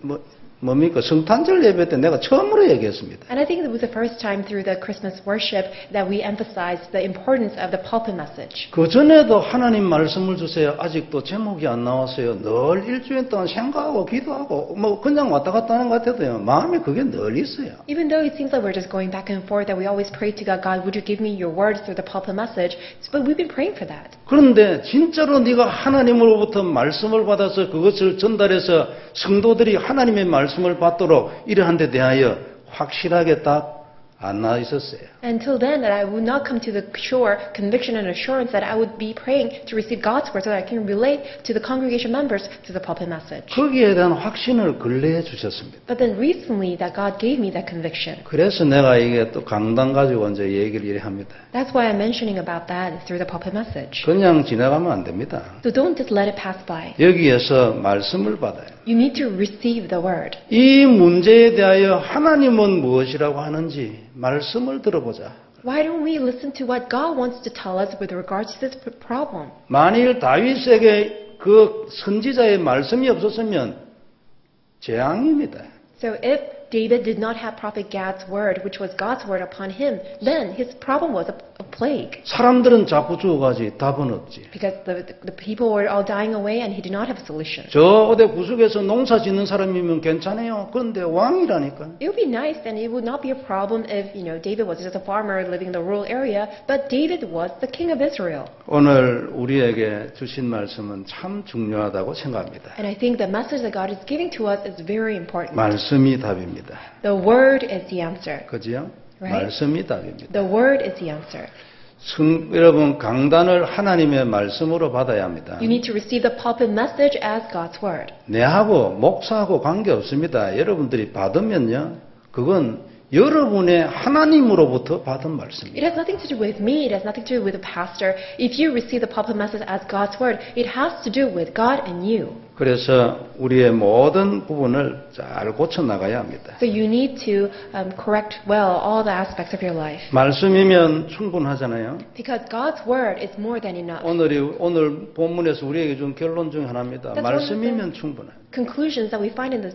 뭐 뭡니까 성탄절 예배 때 내가 처음으로 얘기했습니다. And I think it was the first time through the Christmas worship that we emphasized the importance of the pulpit message. 그 전에도 하나님 말씀을 주세요. 아직도 제목이 안 나왔어요. 늘 일주일 동안 생각하고 기도하고 뭐 그냥 왔다 갔다 하는 것 같아도요. 마음에 그게 늘 있어요. Even though it seems like we're just going back and forth, that we always pray to God, God, would you give me your words through the pulpit message? But we've been praying for that. 그런데 진짜로 네가 하나님으로부터 말씀을 받아서 그것을 전달해서 성도들이 하나님의 말씀 을 받도록 이러한 데 대하여 확실하게 딱안 나와 있었어요. Until then, that I would not come to the sure conviction and assurance that I would be praying to receive God's word so that I can relate to the congregation members through the pulpit message. 거기에 대한 확신을 근래해 주셨습니다. But then recently, that God gave me that conviction. 그래서 내가 이게 또 강단 가지고 이제 얘기를 이래 합니다. That's why I'm mentioning about that through the pulpit message. 그냥 지나가면 안 됩니다. So don't just let it pass by. 여기에서 말씀을 받아요. You need to receive the word. 이 문제에 대하여 하나님은 무엇이라고 하는지 말씀을 들어보자. Why don't we listen to what God wants to tell us with regards to this p- problem? 만일 다윗에게 그 선지자의 말씀이 없었으면 재앙입니다. So if David did not have prophet Gad's word, which was God's word upon him, then his problem was a, a plague. 사람들은 자꾸 죽어가지 답은 없지. Because the, the, the people were all dying away and he did not have a solution. 저 어디 구석에서 농사 짓는 사람이면 괜찮아요. 그런데 왕이라니까. It would be nice and it would not be a problem if, you know, David was just a farmer living in the rural area, but David was the king of Israel. 오늘 우리에게 주신 말씀은 참 중요하다고 생각합니다. And I think the message that God is giving to us is very important. 말씀이 답입니다. The word is the answer. 그지요? Right. 말씀이 답입니다. The word is the answer. 성, 여러분 강단을 하나님의 말씀으로 받아야 합니다. You need to receive the pulpit message as God's word. 내하고 목사하고 관계 없습니다. 여러분들이 받으면요, 그건 여러분의 하나님으로부터 받은 말씀입니다. It has nothing to do with me. It has nothing to do with the pastor. If you receive the pulpit message as God's word, it has to do with God and you. 그래서 우리의 모든 부분을 잘 고쳐 나가야 합니다. So you need to um, correct well all the aspects of your life. 말씀이면 충분하잖아요. Because God's word is more than enough. 오늘이 오늘 본문에서 우리에게 준 결론 중 하나입니다. That's 말씀이면 충분해. Conclusions that we find in the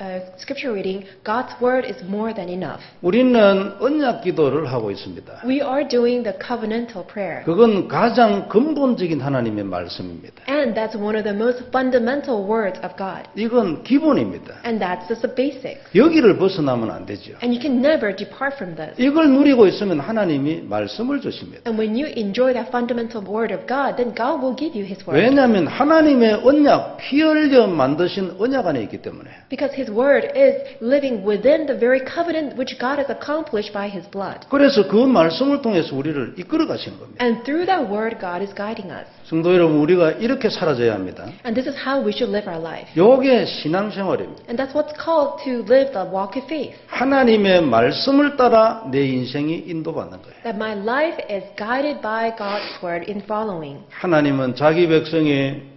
uh, scripture reading, God's word is more than enough. 우리는 언약 기도를 하고 있습니다. We are doing the covenantal prayer. 그건 가장 근본적인 하나님의 말씀입니다. And that's one of the most fundamental words of God. 이건 기본입니다. And that's just the basics. 여기를 벗어나면 안 되죠. And you can never depart from this. 이걸 누리고 있으면 하나님이 말씀을 주십니다. And when you enjoy that fundamental word of God, then God will give you His word. 왜냐하면 하나님의 언약, 피 흘려 만드신 언약 안에 있기 때문에. Because His word is living within the very covenant which God has accomplished by His blood. 그래서 그 말씀을 통해서 우리를 이끌어 가시는 겁니다. And through that word, God is guiding us. 성도 여러분, 우리가 이렇게 살아져야 합니다. And this is how we should live our life. 요게 신앙생활입니다. And that's what's called to live the walk of faith. 하나님의 말씀을 따라 내 인생이 인도받는 거예요. That my life is guided by God's word in following. 하나님은 자기 백성이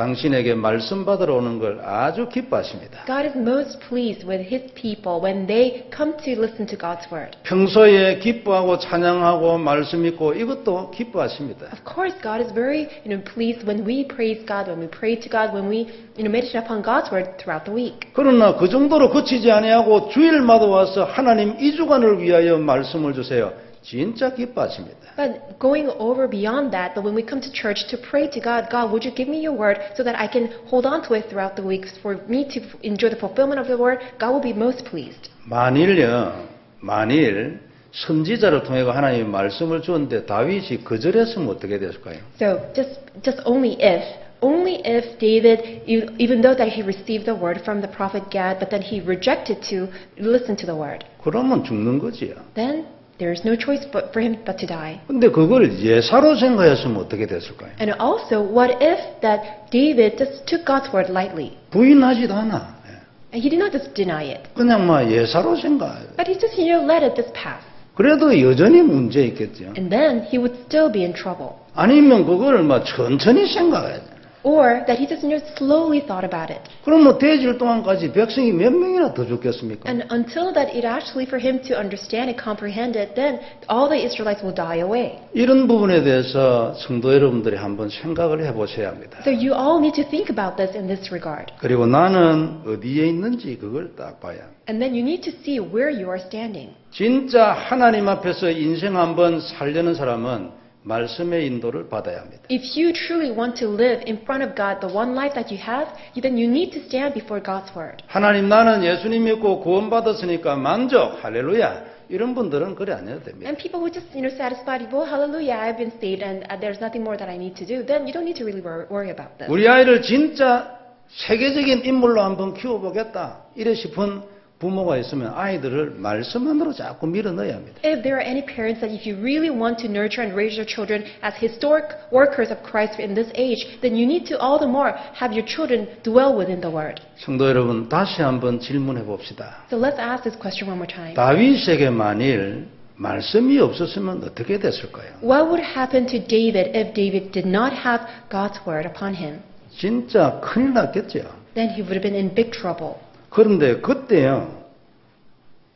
당신에게 말씀 받으러 오는 걸 아주 기뻐하십니다. God is most pleased with His people when they come to listen to God's word. 평소에 기뻐하고 찬양하고 말씀 읽고 이것도 기뻐하십니다. Of course, God is very you know, pleased when we praise God, when we pray to God, when we you know, meditate upon God's word throughout the week. 그러나 그 정도로 그치지 아니하고 주일마다 와서 하나님 이 주간을 위하여 말씀을 주세요. 진짜 기뻐하십니다. But going over beyond that, but when we come to church to pray to God, God, would you give me your word so that I can hold on to it throughout the weeks for me to enjoy the fulfillment of the word? God will be most pleased. 만일요, 만일 선지자를 통해 하나님의 말씀을 주었는데 다윗이 거절했으면 어떻게 됐을까요? So just just only if only if David, e- even though that he received the word from the prophet Gad, but then he rejected to listen to the word, 그러면 죽는 거지요. then there is no choice but for him but to die. 근데 그걸 예사로 생각했으면 어떻게 됐을까요? And also, what if that David just took God's word lightly? 부인하지도 않아. 예. And he did not just deny it, 그냥 막 예사로 생각해요. but he just, you know, let it just pass. 그래도 여전히 문제 있겠죠. And then he would still be in trouble. 아니면 그걸 막 천천히 생각해야 돼. Or that he just you know, slowly thought about it. 그럼 뭐 대질 동안까지 백성이 몇 명이나 더 죽겠습니까? And until that it actually for him to understand and comprehend it, then all the Israelites will die away. 이런 부분에 대해서 성도 여러분들이 한번 생각을 해보셔야 합니다. So you all need to think about this in this regard. 그리고 나는 어디에 있는지 그걸 딱 봐야 합니다. And then you need to see where you are standing. 진짜 하나님 앞에서 인생 한번 살려는 사람은 말씀의 인도를 받아야 합니다. If you truly want to live in front of God the one life that you have, then you need to stand before God's word. 하나님 나는 예수님 믿고 구원받았으니까 만족 할렐루야 이런 분들은 그래 안 해도 됩니다. And people who just, you know, satisfied, well, hallelujah, I've been saved and uh, there's nothing more that I need to do, then you don't need to really wor- worry about this. 우리 아이를 진짜 세계적인 인물로 한번 키워보겠다 이래 싶은 부모가 있으면 아이들을 말씀 안으로 자꾸 밀어 넣어야 합니다. If there are any parents that if you really want to nurture and raise your children as historic workers of Christ in this age, then you need to all the more have your children dwell within the word. 성도 여러분 다시 한번 질문해 봅시다. So let's ask this question one more time. 다윗에게 만일 말씀이 없었으면 어떻게 됐을까요? What would happen to David if David did not have God's word upon him? 진짜 큰일 났겠죠. Then he would have been in big trouble. 그런데 그때요,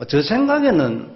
저 생각에는,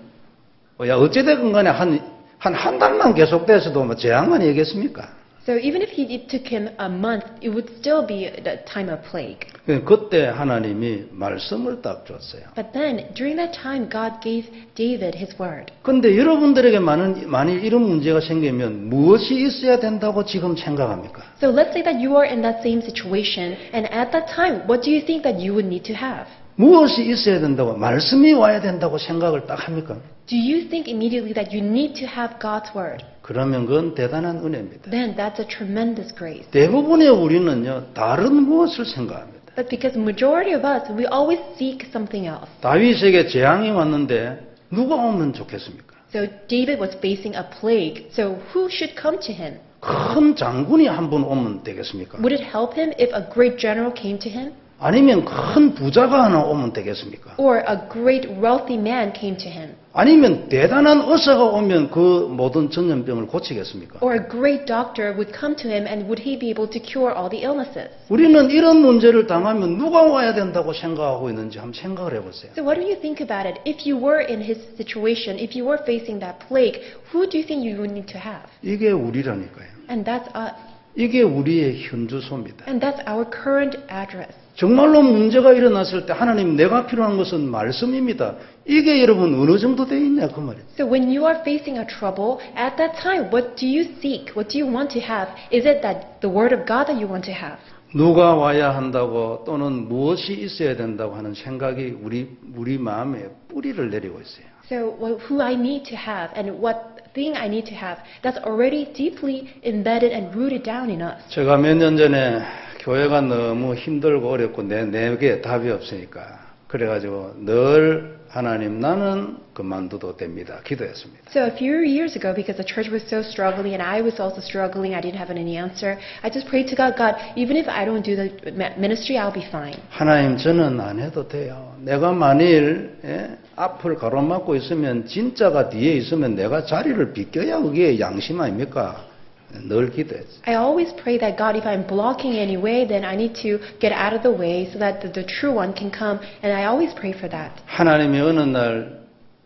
야, 어찌됐건 간에 한, 한, 한 달만 계속돼서도 뭐 재앙만 얘기했습니까? So even if he, it took him a month, it would still be the time of plague. 그때 하나님이 말씀을 딱 줬어요. But then, during that time, God gave David his word. 근데 여러분들에게 많은, 만일 이런 문제가 생기면 무엇이 있어야 된다고 지금 생각합니까? So let's say that you are in that same situation, and at that time, what do you think that you would need to have? 무엇이 있어야 된다고, 말씀이 와야 된다고 생각을 딱 합니까? Do you think immediately that you need to have God's word? 그러면 그건 대단한 은혜입니다. Then that's a tremendous grace. 대부분의 우리는요, 다른 무엇을 생각합니다. But because majority of us, we always seek something else. 다윗에게 재앙이 왔는데 누가 오면 좋겠습니까? So David was facing a plague. So who should come to him? 큰 장군이 한 분 오면 되겠습니까? Would it help him if a great general came to him? 아니면 큰 부자가 하나 오면 되겠습니까? Or a great wealthy man came to him? 아니면 대단한 의사가 오면 그 모든 전염병을 고치겠습니까? Or a great doctor would come to him and would he be able to cure all the illnesses? 우리는 이런 문제를 당하면 누가 와야 된다고 생각하고 있는지 한번 생각을 해보세요. So what do you think about it? If you were in his situation, if you were facing that plague, who do you think you would need to have? 이게 우리라니까요. And that's us. 이게 우리의 현주소입니다. And that's our current address. 정말로 문제가 일어났을 때 하나님 내가 필요한 것은 말씀입니다. 이게 여러분 어느 정도 돼 있냐 그 말이에요. So when you are facing a trouble, at that time, what do you seek? What do you want to have? Is it that the word of God that you want to have? 누가 와야 한다고 또는 무엇이 있어야 된다고 하는 생각이 우리 우리 마음에 뿌리를 내리고 있어요. So what, who I need to have and what thing I need to have, that's already deeply embedded and rooted down in us. 제가 몇 년 전에 교회가 너무 힘들고 어렵고 내, 내게 답이 없으니까 그래가지고 늘 하나님 나는 그만둬도 됩니다. 기도했습니다. So a few years ago, because the church was so struggling and I was also struggling, I didn't have any answer. I just prayed to God, God, even if I don't do the ministry, I'll be fine. 하나님 저는 안 해도 돼요. 내가 만일 예, 앞을 가로막고 있으면 진짜가 뒤에 있으면 내가 자리를 비껴야 그게 양심 아닙니까? 늘 기도했어요. I always pray that God, if I'm blocking any way, then I need to get out of the way so that the, the true one can come. And I always pray for that. 하나님이 어느 날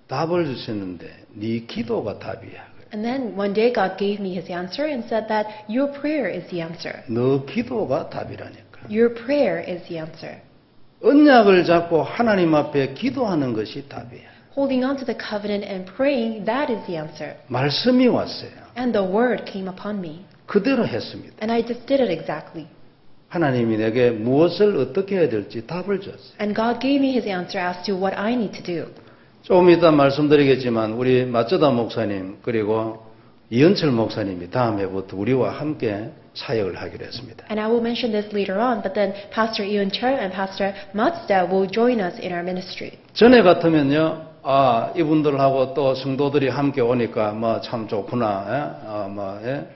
답을 주셨는데 네 기도가 답이야. And then one day God gave me his answer and said that your prayer is the answer. 너 기도가 답이라니까. Your prayer is the answer. 언약을 잡고 하나님 앞에 기도하는 것이 답이야. Holding on to the covenant and praying, that is the answer. 말씀이 왔어요. And the word came upon me. 그대로 했습니다. And I just did it exactly. 하나님이 내게 무엇을 어떻게 해야 될지 답을 줬어요. And God gave me his answer as to what I need to do. 조금 이따 말씀드리겠지만 우리 마쩌다 목사님 그리고 이은철 목사님이 다음 해부터 우리와 함께 사역을 하기로 했습니다. And I will mention this later on, but then Pastor Ian Cho and Pastor Mazda will join us in our ministry. 전에 같으면요, 아 이분들하고 또 성도들이 함께 오니까 뭐 참 좋구나, 예? 아, 뭐 예?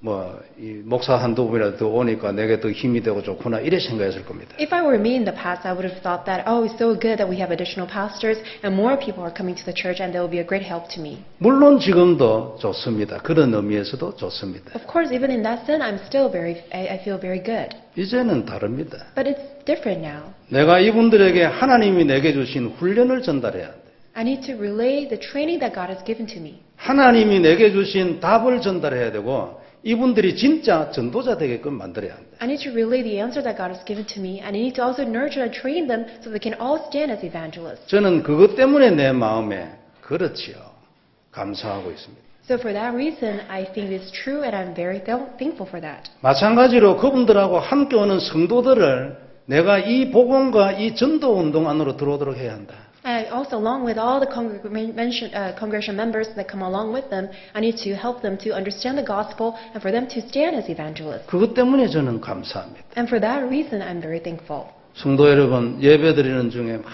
뭐, 이 목사 한두 분이라도 더 오니까 내게 더 힘이 되고 좋구나, 이래 생각했을 겁니다. If I were me in the past, I would have thought that, oh, it's so good that we have additional pastors and more people are coming to the church and they will be a great help to me. 물론 지금도 좋습니다. 그런 의미에서도 좋습니다. Of course, even in that sense, I'm still very, I, I feel very good. 이제는 다릅니다. But it's different now. 내가 이분들에게 하나님이 내게 주신 훈련을 전달해야 돼. I need to relay the training that God has given to me. 하나님이 내게 주신 답을 전달해야 되고 이분들이 진짜 전도자 되게끔 만들어야 한다. I need to relay the answer that God has given to me, and I need to also nurture and train them so they can all stand as evangelists. 저는 그것 때문에 내 마음에 그렇지요. 감사하고 있습니다. So for that reason, I think it's true, and I'm very th- thankful for that. 마찬가지로 그분들하고 함께 오는 성도들을 내가 이 복음과 이 전도 운동 안으로 들어오도록 해야 한다. And also, along with all the congregation, uh, congregation members that come along with them, I need to help them to understand the gospel and for them to stand as evangelists. 그것 때문에 저는 감사합니다. And for that reason, I'm very thankful. 성도 여러분 예배 드리는 중에 막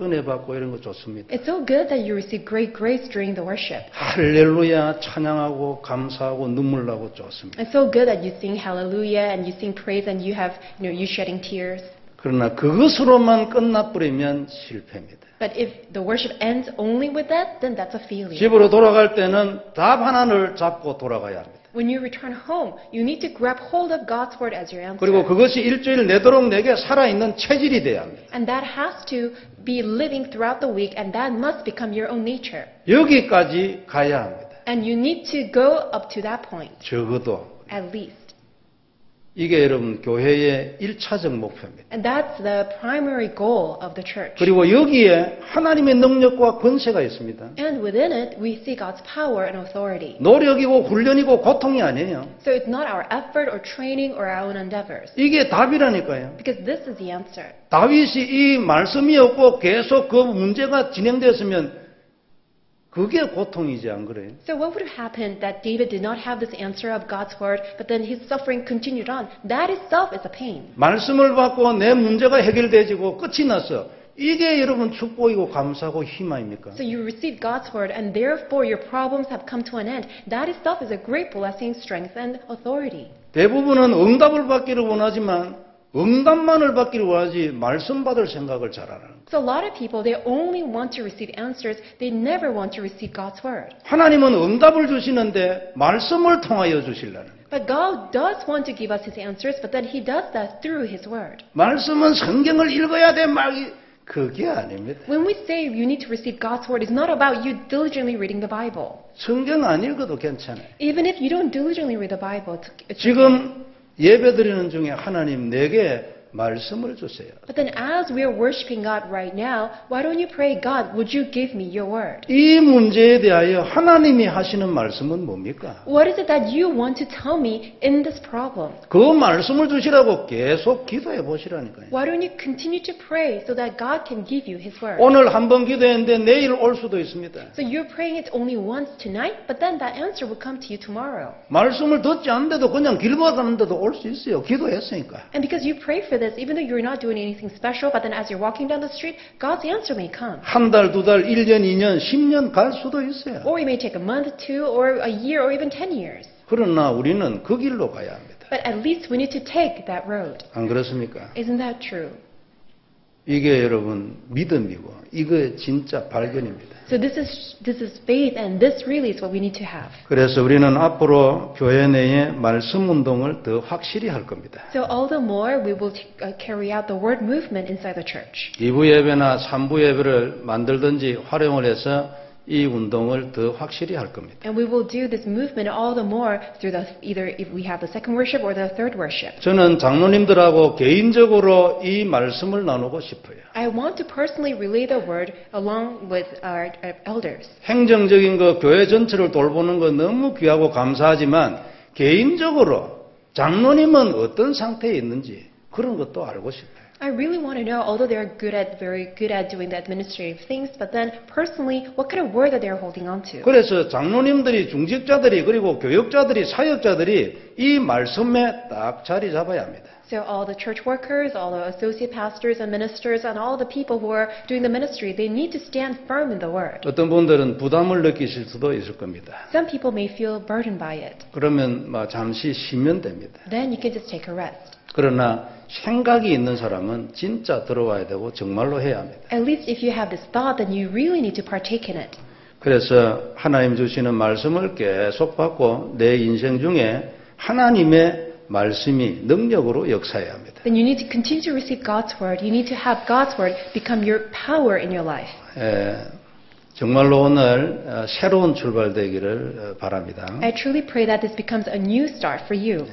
은혜 받고 이런 거 좋습니다. It's so good that you receive great grace during the worship. 할렐루야 찬양하고 감사하고 눈물 나고 좋습니다. It's so good that you sing hallelujah and you sing praise and you have, you know, you shedding tears. 그러나 그것으로만 끝나버리면 실패입니다. But if the worship ends only with that, then that's a failure. 집으로 돌아갈 때는 답 하나를 잡고 돌아가야 합니다. When you return home, you need to grab hold of God's word as your answer. 그리고 그것이 일주일 내도록 내게 살아있는 체질이 돼야 합니다. And that has to be living throughout the week, and that must become your own nature. 여기까지 가야 합니다. And you need to go up to that point, 적어도 at least. 이게 여러분 교회의 1차적 목표입니다. And that's the primary goal of the church. 그리고 여기에 하나님의 능력과 권세가 있습니다. And within it, we see God's power and authority. 노력이고 훈련이고 고통이 아니에요. So it's not our effort or training or our own endeavors. 이게 답이라니까요. Because this is the answer. 다윗이 이 말씀이 없고 계속 그 문제가 진행됐으면 그게 고통이지 안 그래요? So what would have happened that David did not have this answer of God's word, but then his suffering continued on? That itself is a pain. 말씀을 받고 내 문제가 해결되지고 끝이 났어. 이게 여러분 축복이고 감사고 희망입니까? So you receive God's word, and therefore your problems have come to an end. That itself is a great blessing, strength, and authority. 대부분은 응답을 받기를 원하지만 응답만을 받기를 원하지 말씀 받을 생각을 잘안 하는 거예요. So a lot of people, they only want to receive answers. They never want to receive God's word. 하나님은 응답을 주시는데 말씀을 통하여 거예요. But God does want to give us His answers, but then He does that through His word. 말씀은 성경을 읽어야 돼 말이 그게 아닙니다. When we say you need to receive God's word, it's not about you diligently reading the Bible. 성경 안 읽어도 괜찮아요. Even if you don't diligently read the Bible, it's. 지금 예배 드리는 중에 하나님 내게 말씀을 주세요. But then as we are worshiping God right now, why don't you pray, God, would you give me your word? 이 문제에 대하여 하나님이 하시는 말씀은 뭡니까? What is it that you want to tell me in this problem? 그 말씀을 주시라고 계속 기도해 보시라니까요. Why don't you continue to pray so that God can give you His word? 오늘 한 번 기도했는데 내일 올 수도 있습니다. So you're praying it only once tonight, but then that answer will come to you tomorrow. 말씀을 듣지 않는데도 그냥 길 가는데도 올 수 있어요. 기도했으니까. And because you pray for this, even though you're not doing anything special, but then as you're walking down the street, God's answer may come. 한 달, 두 달, 1년, 2년, 10년 갈 수도 있어요. Or it may take a month, two, or a year, or even 10 years. 그러나 우리는 그 길로 가야 합니다. But at least we need to take that road. 안 그렇습니까? Isn't that true? 이게 여러분 믿음이고 이거 진짜 발견입니다. So this is this is faith, and this really is what we need to have. 그래서 우리는 앞으로 교회 내에 말씀 운동을 더 확실히 할 겁니다. So all the more we will uh, carry out the word movement inside the church. 2부 예배나 3부 예배를 만들든지 활용을 해서 이 운동을 더 확실히 할 겁니다. And we will do this movement all the more through the either if we have the second worship or the third worship. 저는 장로님들하고 개인적으로 이 말씀을 나누고 싶어요. I want to personally relay the word along with our, our elders. 행정적인 거 교회 전체를 돌보는 거 너무 귀하고 감사하지만 개인적으로 장로님은 어떤 상태에 있는지 그런 것도 알고 싶어요. I really want to know, although they're good at, very good at doing the administrative things, but then personally, what kind of word that they're holding on to? 그래서 장로님들이 중직자들이 그리고 교역자들이 사역자들이 이 말씀에 딱 자리 잡아야 합니다. So all the church workers, all the associate pastors and ministers, and all the people who are doing the ministry, they need to stand firm in the word. 어떤 분들은 부담을 느끼실 수도 있을 겁니다. Some people may feel burdened by it. 그러면 뭐 잠시 쉬면 됩니다. Then you can just take a rest. 그러나 생각이 있는 사람은 진짜 들어와야 되고 정말로 해야 합니다. At least if you have this thought, then you really need to partake in it. 그래서 하나님 주시는 말씀을 계속 받고 내 인생 중에 하나님의 말씀이 능력으로 역사해야 합니다. Then you need to continue to receive God's word. You need to have God's word become your power in your life. 에, 정말로 오늘 어, 새로운 출발되기를 어, 바랍니다. I truly pray that this becomes a new start for you.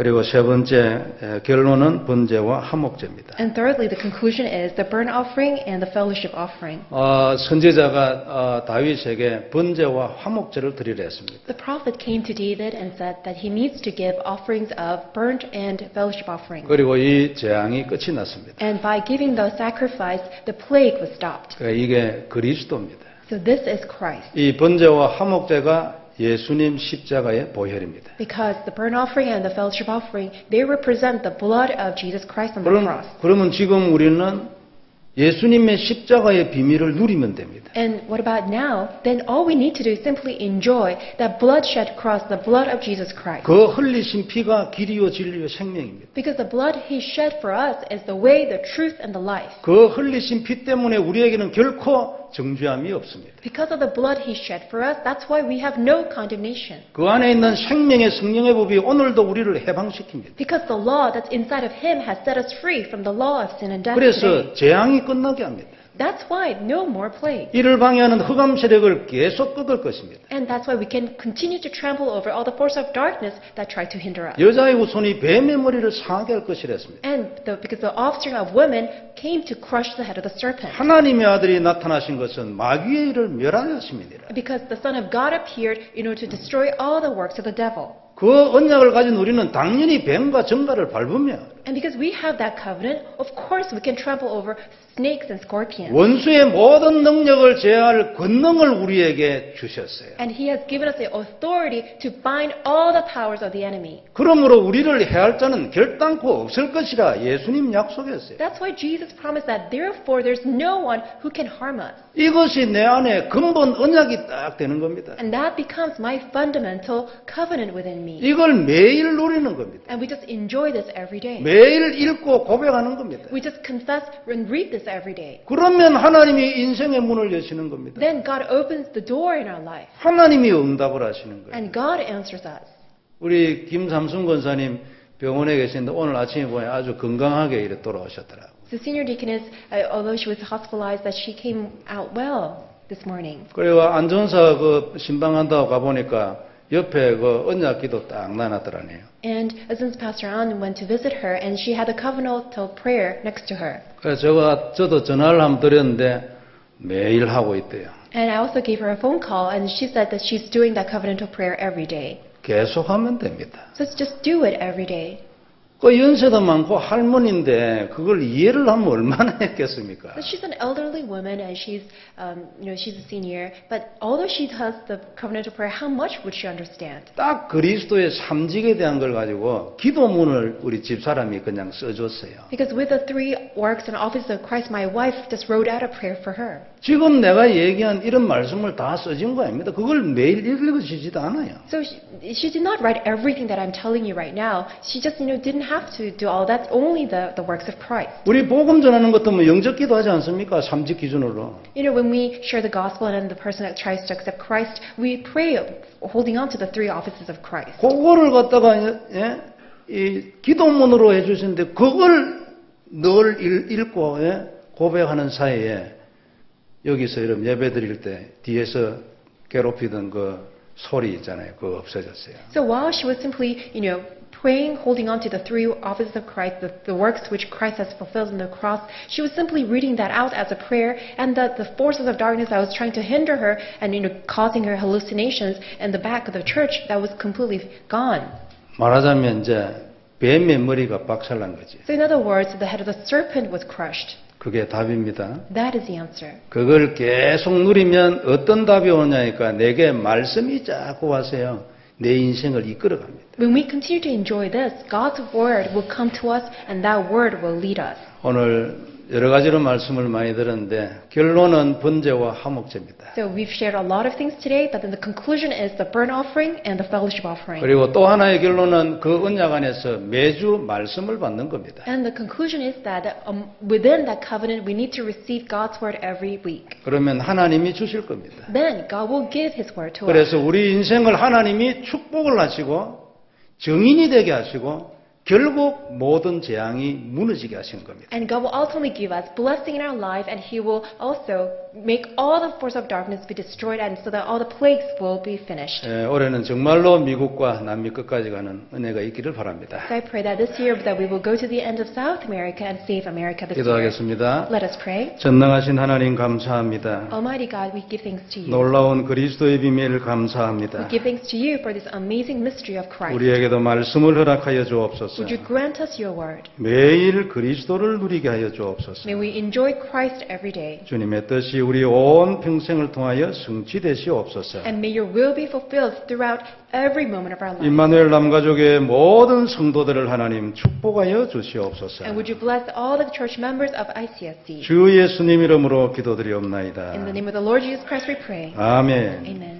그리고 세 번째 에, 결론은 번제와 화목제입니다. And thirdly, the conclusion is the burnt offering and the fellowship offering. 어, 선지자가 어, 다윗에게 번제와 화목제를 드리려 했습니다. The prophet came to David and said that he needs to give offerings of burnt and fellowship offering. 그리고 이 재앙이 끝이 났습니다. And by giving the sacrifice, the plague was stopped. 그러니까 이게 그리스도입니다. So this is Christ. 이 번제와 화목제가 예수님 십자가의 보혈입니다. Because the burnt offering and the fellowship offering, they represent the blood of Jesus Christ on the cross. 그러면 지금 우리는 예수님의 십자가의 비밀을 누리면 됩니다. And what about now? Then all we need to do is simply enjoy that bloodshed cross, the blood of Jesus Christ. 그 흘리신 피가 길이요 진리요 생명입니다. Because the blood he shed for us is the way, the truth, and the life. 그 흘리신 피 때문에 우리에게는 결코 정죄함이 없습니다. Because of the blood he shed for us, that's why we have no condemnation. 그 안에 있는 생명의 성령의 법이 오늘도 우리를 해방시킵니다. Because the law that's inside of him has set us free from the law of sin and death. 그래서 재앙이 끝나게 합니다. That's why no more plague. 이를 방해하는 흑암 세력을 계속 꺾을 것입니다. And that's why we can continue to trample over all the force of darkness that try to hinder us. 여자의 후손이 뱀의 머리를 상하게 할 것이라 했습니다. And the, because the offspring of women came to crush the head of the serpent. 하나님의 아들이 나타나신 것은 마귀의 일을 멸하였습니다. Because the Son of God appeared in order to destroy all the works of the devil. 그 언약을 가진 우리는 당연히 뱀과 정갈을 밟으며 And because we have that covenant, of course we can trample over snakes and scorpions. 원수의 모든 능력을 제어할 권능을 우리에게 주셨어요. And he has given us the authority to bind all the powers of the enemy. 그러므로 우리를 해할 자는 결단코 없을 것이라 예수님 약속했어요. That's why Jesus promised that therefore there's no one who can harm us. 이것이 내 안에 근본 언약이 딱 되는 겁니다. And that becomes my fundamental covenant within me. 이걸 매일 누리는 겁니다. And we just enjoy this every day. 매일 읽고 고백하는 겁니다. We just confess and read this every day. 그러면 하나님이 인생의 문을 여시는 겁니다. Then God opens the door in our life. 하나님이 응답을 하시는 거예요. And God answers us. 우리 김삼순 권사님 병원에 계신데 오늘 아침에 보니 아주 건강하게 이래 돌아오셨더라고요. The senior deaconess, uh, although she was hospitalized, that she came out well this morning. 그리고 안전사 그 신방한다고 가보니까 옆에 그 언약기도 딱 나눴더라네요. And since Pastor An went to visit her, and she had a covenantal prayer next to her. 그래서 제가, 저도 전화를 한번 드렸는데 매일 하고 있대요. And I also gave her a phone call, and she said that she's doing that covenantal prayer every day. 계속 하면 됩니다. So just do it every day. 그 연세도 많고 할머니인데 그걸 이해를 하면 얼마나 했겠습니까? But she's an elderly woman, and she's, um, you know, she's a senior. But although she does the covenantal prayer, how much would she understand? 딱 그리스도의 삼직에 대한 걸 가지고 기도문을 우리 집사람이 그냥 써줬어요. Because with the three works and offices of Christ, my wife just wrote out a prayer for her. 지금 내가 얘기한 이런 말씀을 다 써진 거 아닙니다. 그걸 매일 읽으시지도 않아요. So she, she did not write everything that I'm telling you right now. She just, you know, didn't have to do all that. Only the, the works of Christ. 우리 복음 전하는 것도 뭐 영적 기도 하지 않습니까? 삼직 기준으로. You know, when we share the gospel and the person that tries to accept Christ, we pray holding on to the three offices of Christ. 그거를 갖다가 예? 이 기도문으로 해주시는데 그걸 늘 읽- 읽고 예? 고백하는 사이에 여기서 여러분 예배 드릴 때 뒤에서 괴롭히던 그 소리 있잖아요. 그거 없어졌어요. So while she was simply, you know, praying, holding on to the three offices of Christ, the, the works which Christ has fulfilled on the cross, she was simply reading that out as a prayer, and the, the forces of darkness that was trying to hinder her and, you know, causing her hallucinations in the back of the church, that was completely gone. 말하자면 이제 뱀의 머리가 박살난 거지. So in other words, the head of the serpent was crushed. 그게 답입니다. That is the answer. 그걸 계속 누리면 어떤 답이 오냐니까 내게 말씀이 자꾸 와서요. 내 인생을 이끌어 갑니다. When we continue to enjoy this, God's word will come to us and that word will lead us. 오늘 여러 가지로 말씀을 많이 들었는데 결론은 번제와 화목제입니다. So we've shared a lot of things today, but then the conclusion is the burnt offering and the fellowship offering. 그리고 또 하나의 결론은 그 언약 안에서 매주 말씀을 받는 겁니다. And the conclusion is that um, within that covenant, we need to receive God's word every week. 그러면 하나님이 주실 겁니다. Then God will give His word to us. 그래서 우리 인생을 하나님이 축복을 하시고 정인이 되게 하시고 결국 모든 재앙이 무너지게 하시는 겁니다. And God will ultimately give us blessing in our life, and He will also make all the force of darkness be destroyed, and so that all the plagues will be finished. 에, 올해는 정말로 미국과 남미 끝까지 가는 은혜가 있기를 바랍니다. So I pray that this year that we will go to the end of South America and save America this year. 기도하겠습니다. Let us pray. 전능하신 하나님 감사합니다. Almighty God, we give thanks to you. 놀라운 그리스도의 비밀을 We 감사합니다. give thanks to you for this amazing mystery of Christ. 우리에게도 말씀을 허락하여 주옵소서. Would you grant us your word? 매일 그리스도를 누리게 하여 주옵소서. May we enjoy Christ every day. 주님의 뜻이 우리 온 평생을 통하여 성취되시옵소서. And may your will be fulfilled throughout every moment of our life. 임마누엘 남가족의 모든 성도들을 하나님 축복하여 주시옵소서. And would you bless all the church members of ICSC? 주 예수님 이름으로 기도드리옵나이다. In the name of the Lord Jesus Christ we pray. 아멘. Amen.